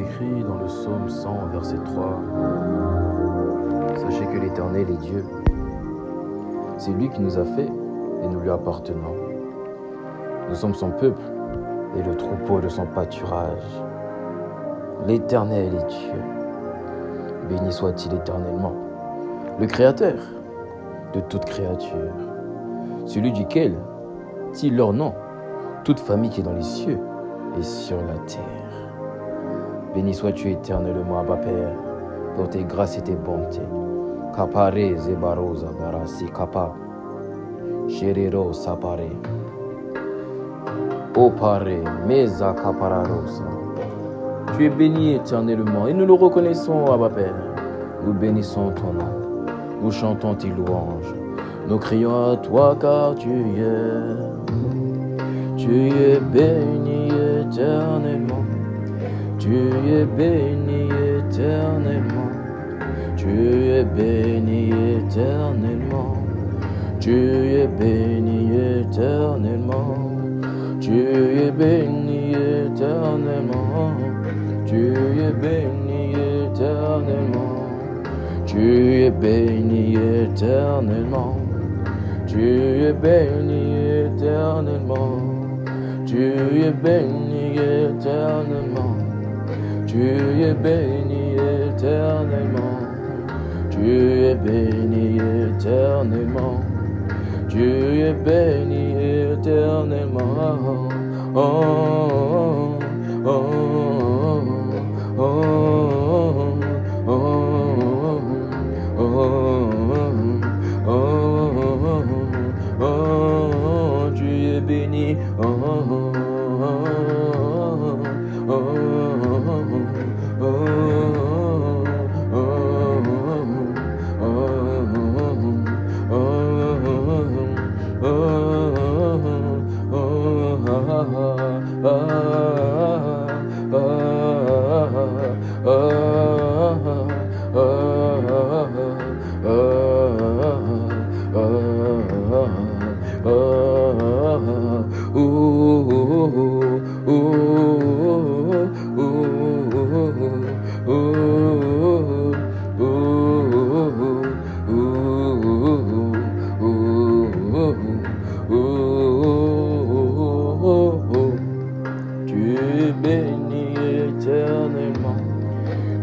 écrit dans le psaume 100, verset 3. Sachez que l'Éternel est Dieu. C'est lui qui nous a fait et nous lui appartenons. Nous sommes son peuple et le troupeau de son pâturage. L'Éternel est Dieu. Béni soit-il éternellement. Le Créateur de toute créature. Celui duquel, si leur nom, toute famille qui est dans les cieux et sur la terre. Béni sois-tu éternellement, Abba Père, pour tes grâces et tes bontés. Kapare zebarosa barasi kapa. Sherero sapare. Opare meza. Tu es béni éternellement et nous le reconnaissons, Abba Père. Nous bénissons ton nom. Nous chantons tes louanges. Nous crions à toi car tu es. Tu es béni éternellement. Tu es béni éternellement, tu es béni éternellement, tu es béni éternellement, tu es béni éternellement, tu es béni éternellement, tu es béni éternellement, tu es béni éternellement, tu es béni éternellement. Tu es béni éternellement. Tu es béni éternellement. Tu es béni éternellement. Oh, oh, oh, oh,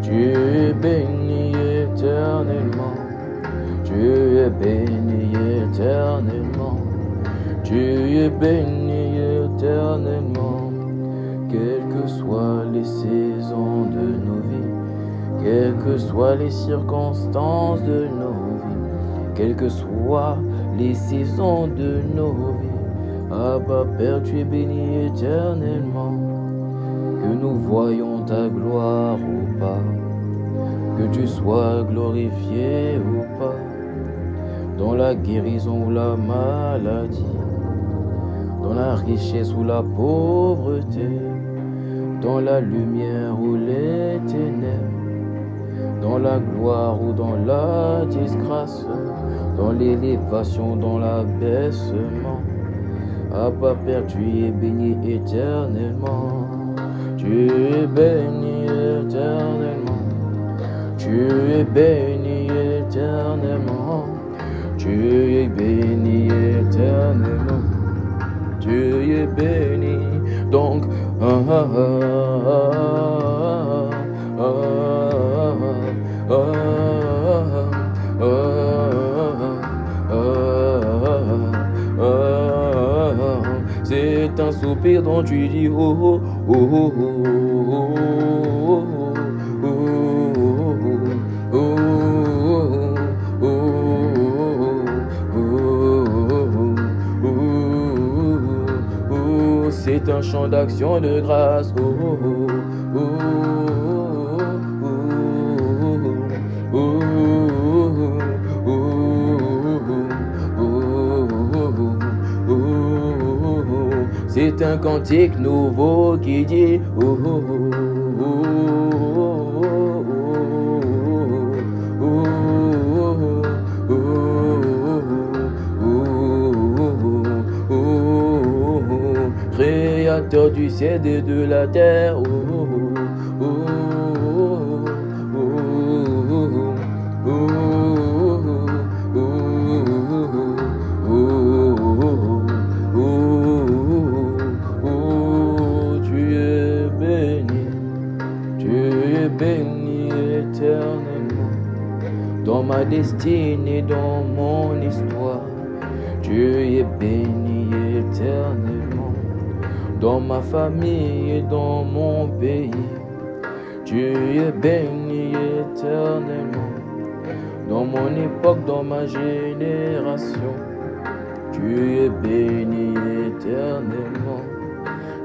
Tu es béni éternellement. Tu es béni éternellement. Tu es béni éternellement. Quelles que soient les saisons de nos vies, quelles que soient les circonstances de nos vies, quelles que soient les saisons de nos vies, Abba Père, tu es béni éternellement. Que nous voyons ta gloire que tu sois glorifié ou pas, dans la guérison ou la maladie, dans la richesse ou la pauvreté, dans la lumière ou les ténèbres, dans la gloire ou dans la disgrâce, dans l'élévation, dans l'abaissement. Abba Père, tu es béni éternellement. Tu es béni éternellement. Tu es béni éternellement. Tu es béni éternellement. Tu es béni. Donc, ah, ah, ah, C'est un soupir dont tu dis oh oh c'est un champ d'action de grâce. Oh. C'est un cantique nouveau qui dit oh, oh, oh, Créateur du ciel et de la terre. Dans ma destinée, dans mon histoire. Tu es béni éternellement dans ma famille et dans mon pays. Tu es béni éternellement dans mon époque, dans ma génération. Tu es béni éternellement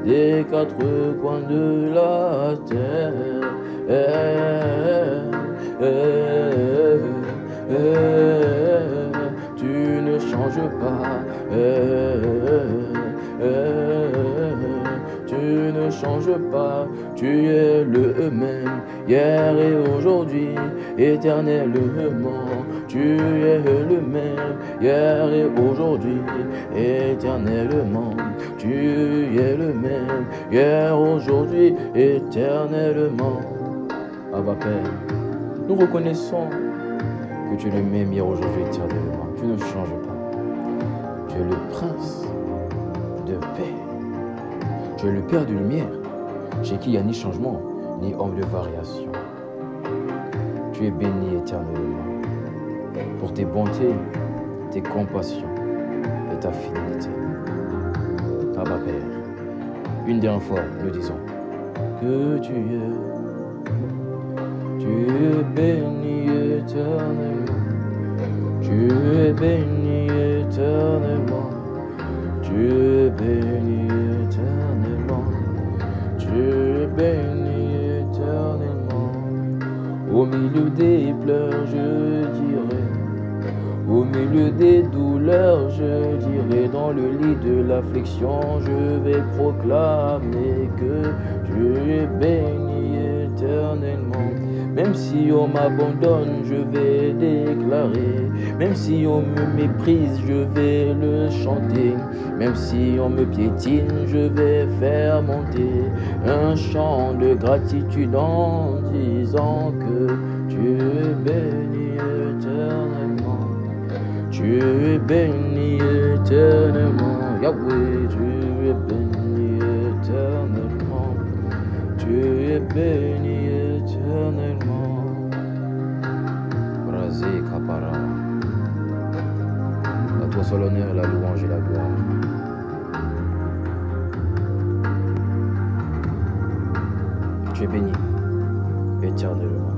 des quatre coins de la terre. Eh, eh, eh, tu ne changes pas. tu ne changes pas. Tu es le même hier et aujourd'hui, éternellement. Tu es le même hier et aujourd'hui, éternellement. Tu es le même hier, aujourd'hui, éternellement. Abba Père, nous reconnaissons que tu es le même hier, aujourd'hui, éternellement. Tu ne changes pas. Tu es le prince de paix. Tu es le Père de lumière, chez qui il n'y a ni changement, ni ombre de variation. Tu es béni éternellement pour tes bontés, tes compassions et ta fidélité. Abba Père, une dernière fois, nous disons que tu es, tu es béni éternellement, tu es béni éternellement, tu es béni éternellement, tu es béni éternellement. Au milieu des pleurs, je dirai, au milieu des douleurs, je dirai, dans le lit de l'affliction, je vais proclamer que tu es béni éternellement. Même si on m'abandonne, je vais Même si on me méprise, je vais le chanter. Même si on me piétine, je vais faire monter un chant de gratitude en disant que tu es béni éternellement. Tu es béni éternellement. Yahweh, tu es béni éternellement. Tu es béni Kapara. À toi soit l'honneur, la louange et la gloire. Tu es béni éternellement.